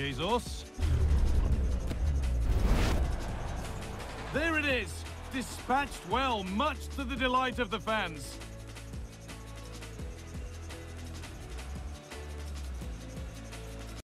Jesus. There it is! Dispatched well, much to the delight of the fans.